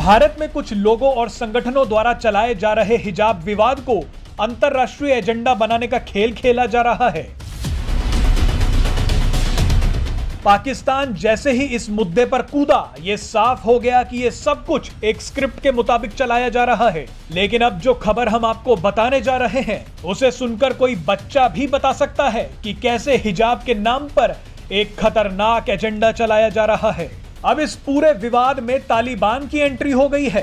भारत में कुछ लोगों और संगठनों द्वारा चलाए जा रहे हिजाब विवाद को अंतरराष्ट्रीय एजेंडा बनाने का खेल खेला जा रहा है। पाकिस्तान जैसे ही इस मुद्दे पर कूदा, ये साफ़ हो गया कि ये सब कुछ एक स्क्रिप्ट के मुताबिक चलाया जा रहा है। लेकिन अब जो खबर हम आपको बताने जा रहे हैं, उसे सुनकर कोई बच्चा भी बता सकता है कि कैसे हिजाब के नाम पर एक खतरनाक एजेंडा चलाया जा रहा है। अब इस पूरे विवाद में तालिबान की एंट्री हो गई है।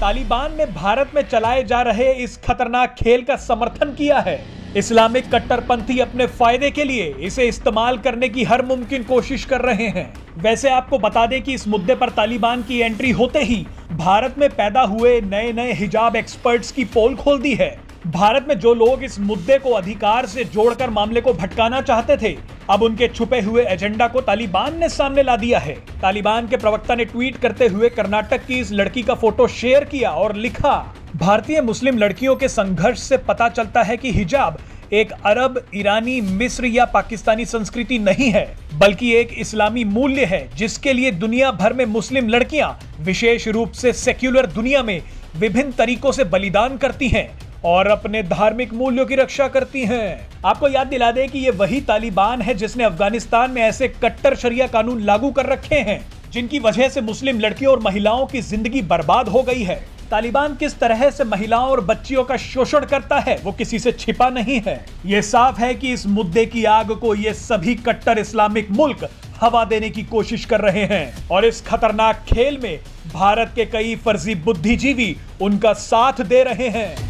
तालिबान ने भारत में चलाए जा रहे इस खतरनाक खेल का समर्थन किया है। इस्लामिक कट्टरपंथी अपने फ़ायदे के लिए इसे इस्तेमाल करने की हर मुमकिन कोशिश कर रहे हैं। वैसे आपको बता दें कि इस मुद्दे पर तालिबान की एंट्री होते ही भारत में पैदा हुए नए नए हिजाब एक्सपर्ट्स की पोल खोल दी है। भारत में जो लोग इस मुद्दे को अधिकार से जोड़कर मामले को भटकाना चाहते थे, अब उनके छुपे हुए एजेंडा को तालिबान ने सामने ला दिया है। तालिबान के प्रवक्ता ने ट्वीट करते हुए कर्नाटक की इस लड़की का फ़ोटो शेयर किया और लिखा, भारतीय मुस्लिम लड़कियों के संघर्ष से पता चलता है कि हिजाब एक अरब, ईरानी, मिस्र या पाकिस्तानी संस्कृति नहीं है, बल्कि एक इस्लामी मूल्य है, जिसके लिए दुनिया भर में मुस्लिम लड़कियाँ विशेष रूप से सेक्युलर दुनिया में विभिन्न तरीकों से बलिदान करती हैं। और अपने धार्मिक मूल्यों की रक्षा करती हैं। आपको याद दिला दे कि ये वही तालिबान है जिसने अफ़गानिस्तान में ऐसे कट्टर शरिया कानून लागू कर रखे हैं, जिनकी वजह से मुस्लिम लड़कियों और महिलाओं की ज़िंदगी बर्बाद हो गई है। तालिबान किस तरह से महिलाओं और बच्चियों का शोषण करता है, वो किसी से छिपा नहीं है। ये साफ़ है कि इस मुद्दे की आग को ये सभी कट्टर इस्लामिक मुल्क हवा देने की कोशिश कर रहे हैं। और इस खतरनाक खेल में भारत के कई फर्जी बुद्धिजीवी उनका साथ दे रहे हैं।